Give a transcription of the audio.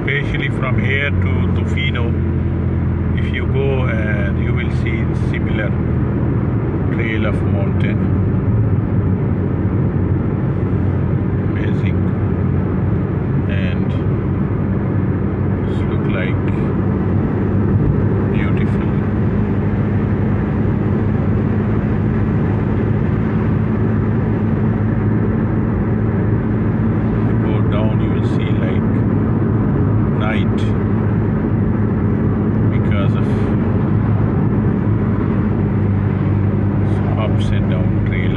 especially from here to Tofino. If you go and you will see similar trail of mountain. Amazing. And look like night. Because of ups and down trail